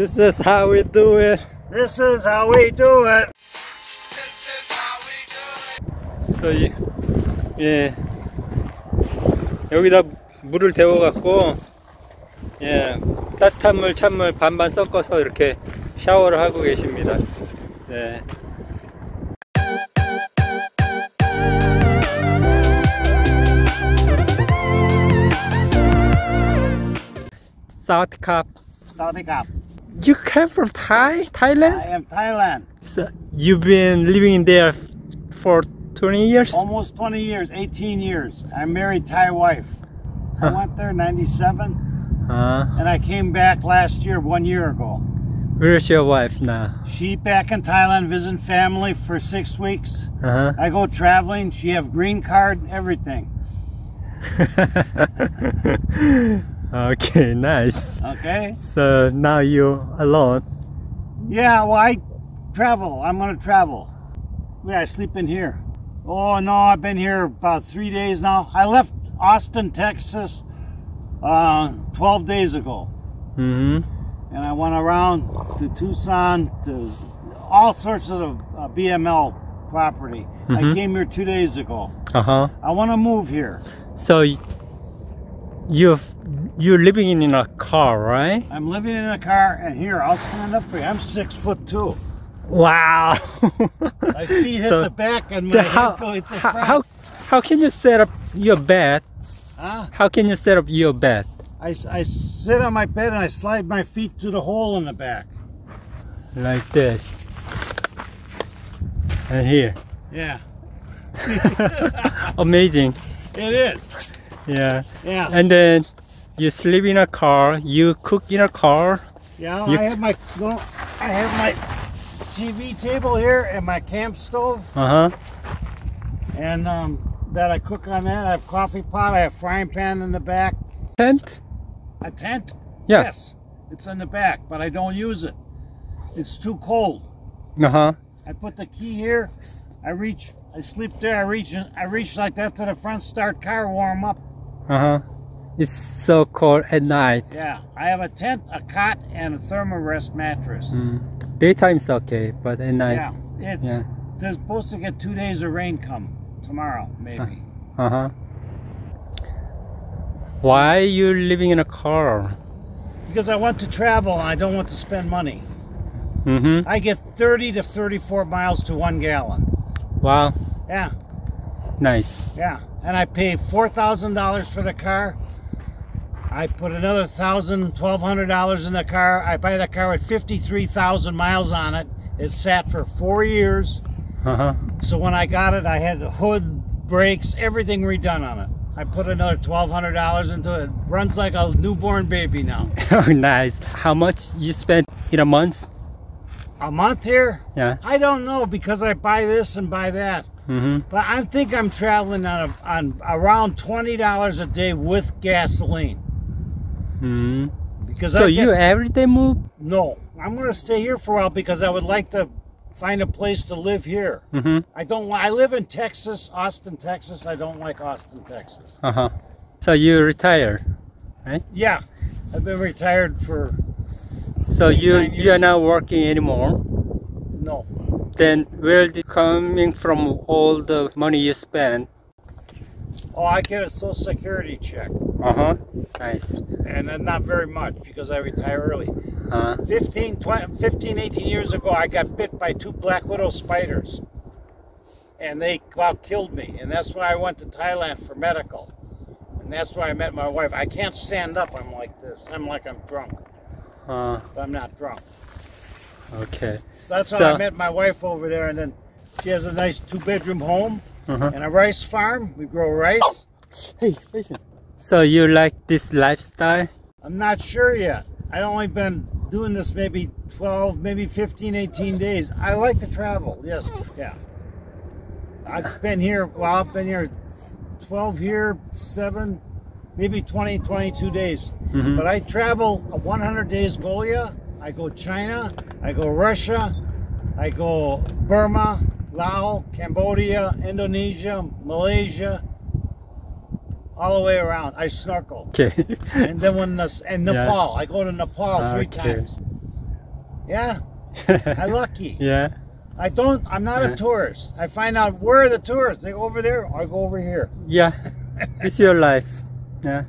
This is how we do it. This is how we do it. So, 이, 예. 여기다 물을 데워 갖고 예. 따뜻한 물, 찬물 반반 섞어서 이렇게 샤워를 하고 계십니다. 네. Saudi Cup. You came from Thai, Thailand? I am Thailand. So you've been living there for 20 years? Almost 20 years, 18 years. I married Thai wife. I went there 97 Uh, and I came back last year, one year ago. where's your wife now? She back in Thailand visiting family for six weeks. Uh-huh. I go traveling. She have green card, everything. okay, nice. Okay. So now you're alone. Yeah, well, I travel. I'm gonna travel. Yeah, I sleep in here. Oh no, I've been here about three days now. I left Austin, Texas, uh, 12 days ago, Mm hmm and I went around to Tucson to all sorts of the uh, BLM property. I Mhm. I came here two days ago. Uh-huh. I want to move here. So you've you're living in a car, right? I'm living in a car, and here I'll stand up for you. I'm six foot two. Wow. My feet hit the back, and the- my how, head go hit the how, front. how how can you set up your bed? Huh? How can you set up your bed? I, I sit on my bed and I slide my feet through the hole in the back. Like this. And here. Yeah, Amazing. it is. Yeah. Yeah, And then you sleep in a car, you cook in a car. yeah. you- I have my well, I have my TV table here and my camp stove, Uh-huh. and um, that I cook on that. I have coffee pot. I have frying pan in the back. Tent? A tent. Yeah. Yes, it's in the back, but I don't use it. It's too cold. Uh-huh. I put the key here. I reach. I sleep there. I reach. I reach like that to the front. Start car. Warm up. Uh-huh. It's so cold at night. Yeah, I have a tent, a cot, and a Therm-a-Rest mattress. Mm. Daytime's okay, but at night. Yeah, it's Yeah. they're supposed to get two days of rain come tomorrow, maybe. Uh-huh. Why are you living in a car? Because I want to travel I don't want to spend money. Mm-hmm. I get 30 to 34 miles to one gallon. Wow. Yeah, Nice. yeah. And I pay $4,000 for the car. I put another thousand, twelve hundred dollars in the car. I buy the car with 53,000 miles on it. It sat for four years. Uh-huh. So when I got it, I had the hood, brakes, everything redone on it. I put another twelve hundred dollars into it. Runs like a newborn baby now. Oh, nice. How much you spent in a month? A month here? Yeah. I don't know because I buy this and buy that. Mm-hmm. But I think I'm traveling on a, on around twenty dollars a day with gasoline. Mm-hmm. Because So I you get- everyday move? no, I'm gonna stay here for a while because I would like to find a place to live here. Mm-hmm. I don't. I live in Texas, Austin, Texas. I don't like Austin, Texas. Uh-huh. So you retired, right? Yeah, I've been retired for So you you are not working anymore. no. Then where did coming from all the money you spend? Oh, I get a Social Security check, Uh-huh. Nice. and then not very much because I retire early. Uh, 15, 20, 15, 18 years ago, I got bit by two black widow spiders, and they about killed me. And that's when I went to Thailand for medical, and that's where I met my wife. I can't stand up. I'm like this. I'm like I'm drunk, uh, but I'm not drunk. okay. So that's how So- I met my wife over there, and then she has a nice two-bedroom home Uh-huh. and a rice farm. We grow rice. Hey, listen. So you like this lifestyle? I'm not sure yet. I've only been doing this maybe 12, maybe 15, 18 days. I like to travel. Yes, yeah. I've been here, well, I've been here 12 here, 7, maybe 20, 22 days. Mhm. But I travel 100 days Golia. I go China, I go Russia, I go Burma, Laos, Cambodia, Indonesia, Malaysia, all the way around. I snorkel. Okay. And then when the and Yeah. Nepal, I go to Nepal three Okay. times. Yeah, I'm lucky. yeah. I don't. I'm not Yeah. a tourist. I find out where the tourists. They go over there. I go over here. Yeah. It's your life. Yeah.